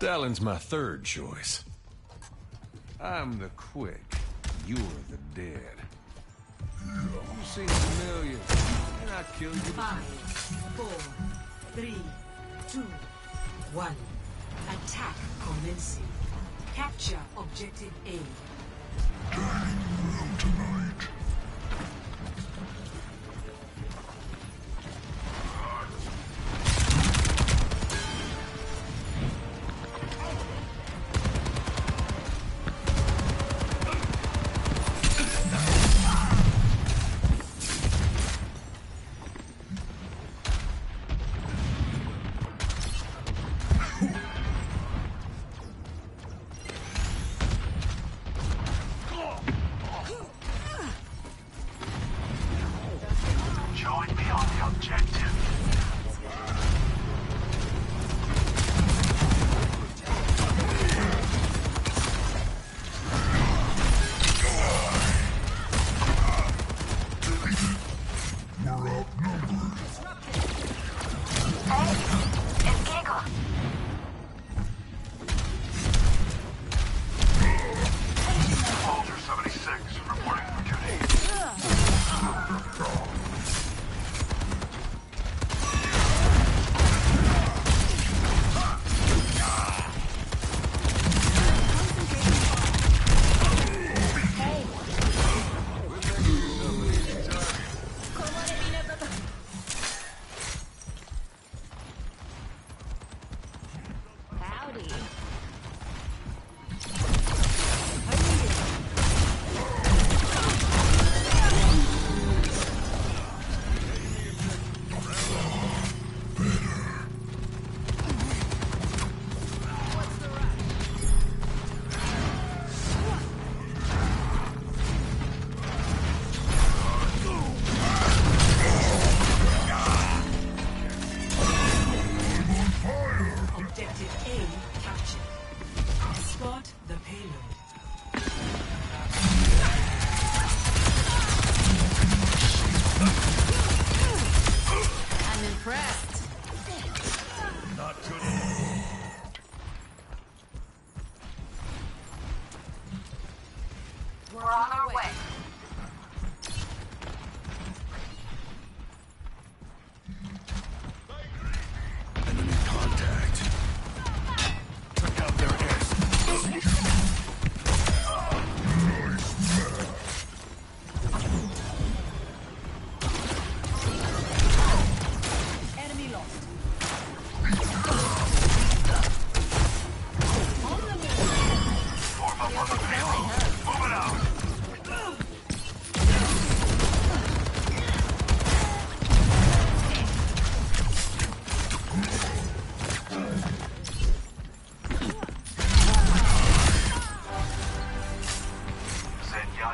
Talon's my third choice. I'm the quick. You're the dead. You seem familiar. Can I kill you? Five, four, three, two, one. Attack commencing. Capture objective A. tonight.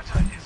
Zenyatta is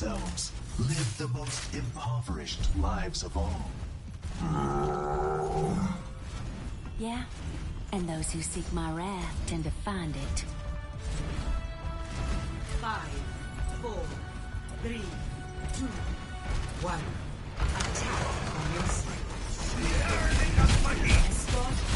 themselves live the most impoverished lives of all. Yeah? And those who seek my wrath tend to find it. Five, four, three, two, one. Attack on your side. Escort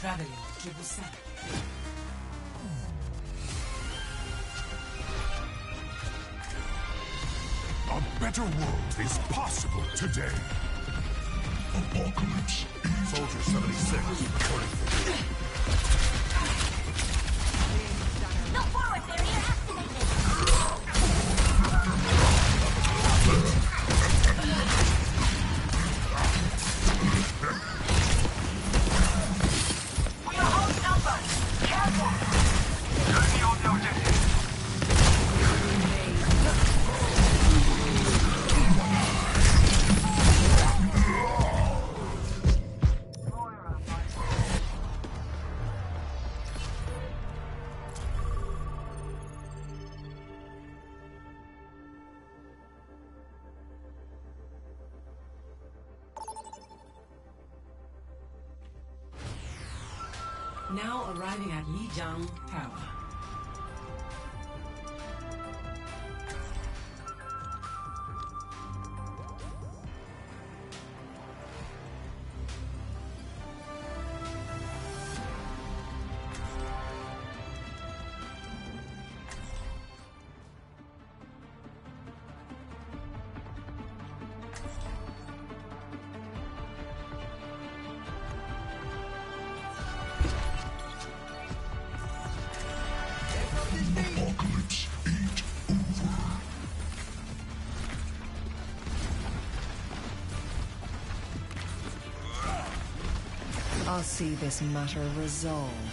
Traveling to Busan. A better world is possible today. Apocalypse. Soldier 76, reporting for you. now arriving at Lijiang Tower. I'll see this matter resolved.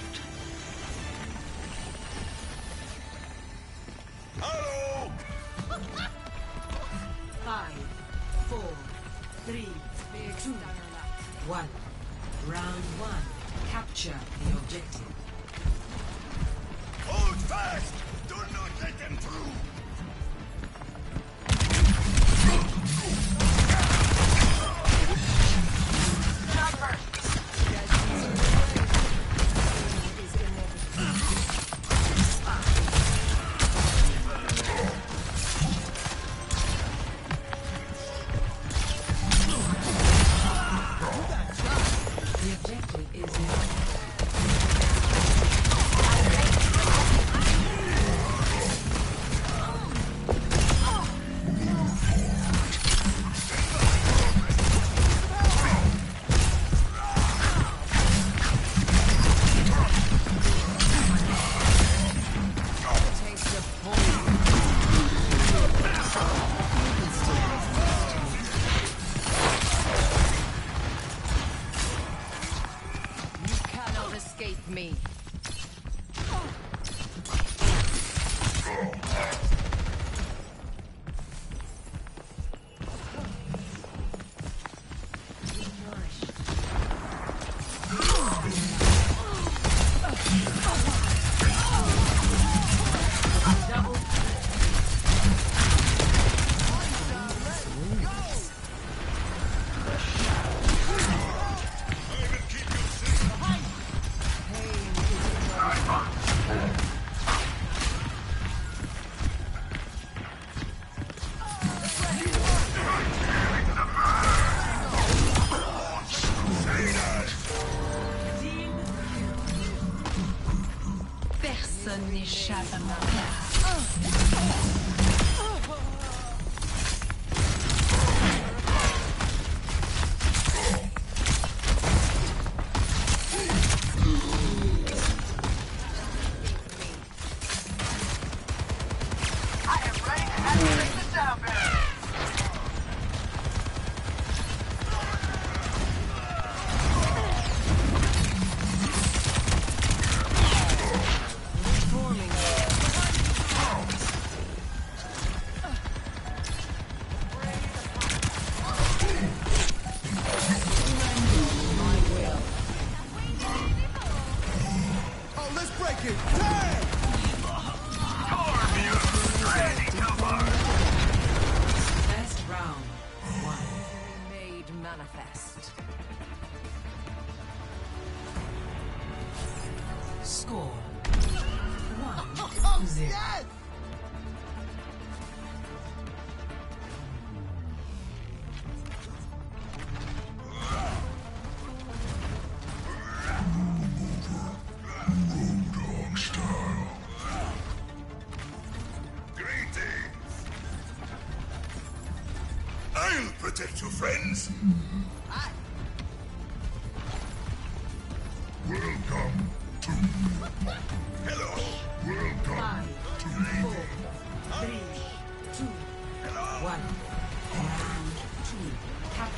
Shut.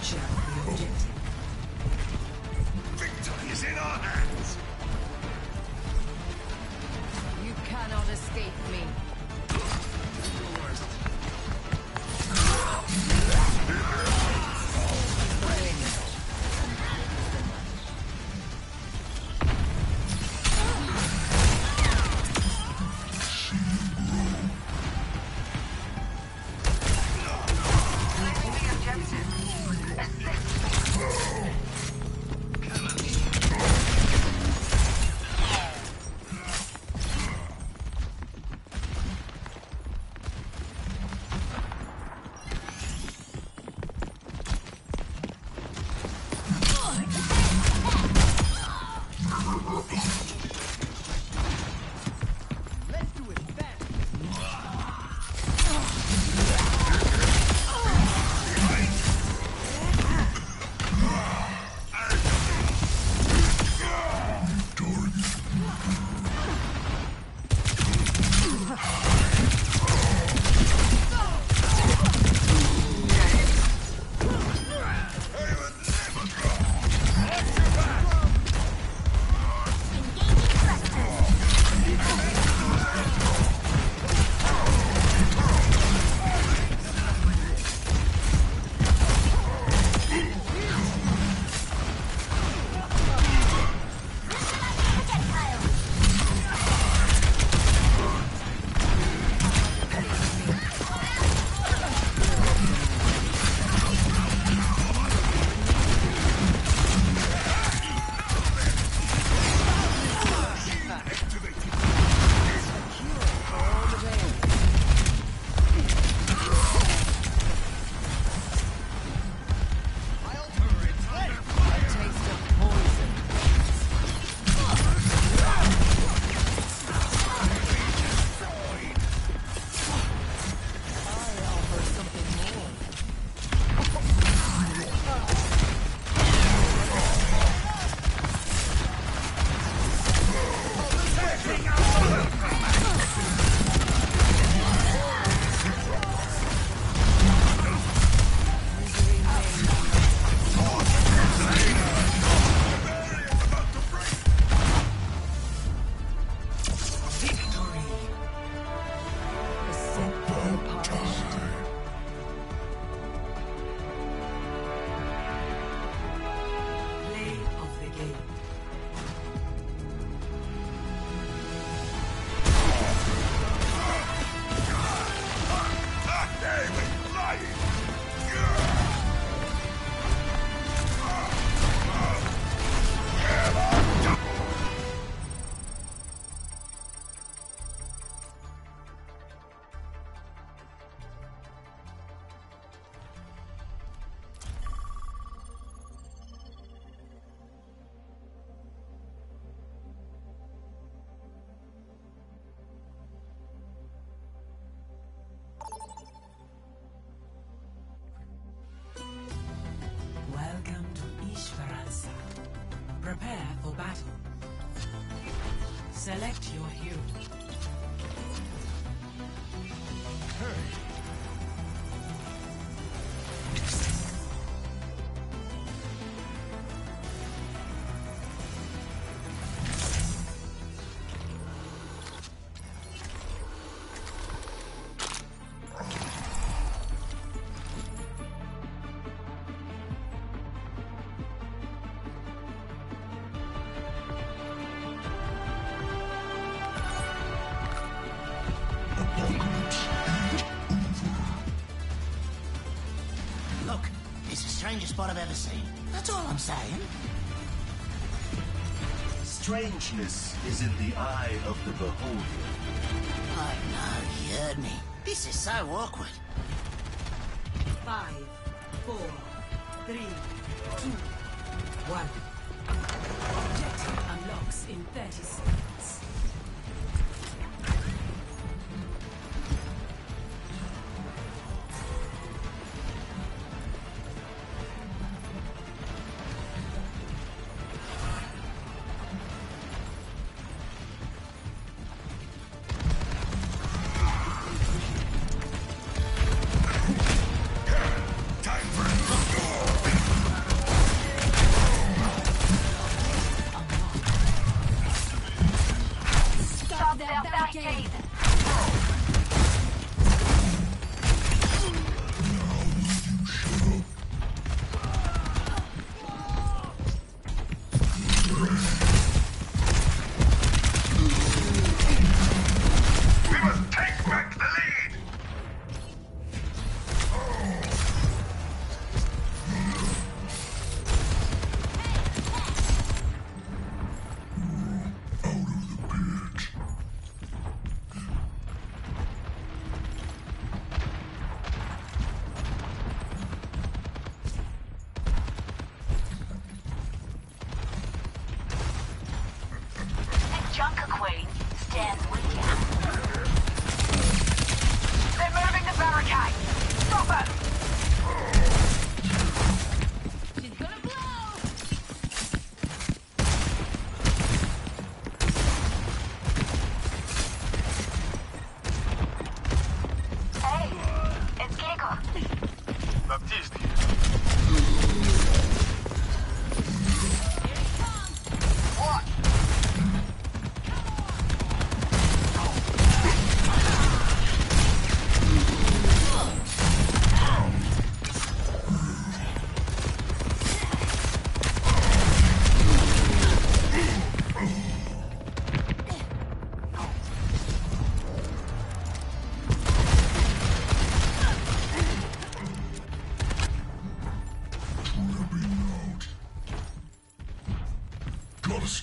Capture spot I've ever seen. That's all I'm saying. Strangeness is in the eye of the beholder. I know, you heard me. This is so awkward. Five, four, three, two, one. Objective unlocks in 30 seconds.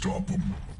Stop him.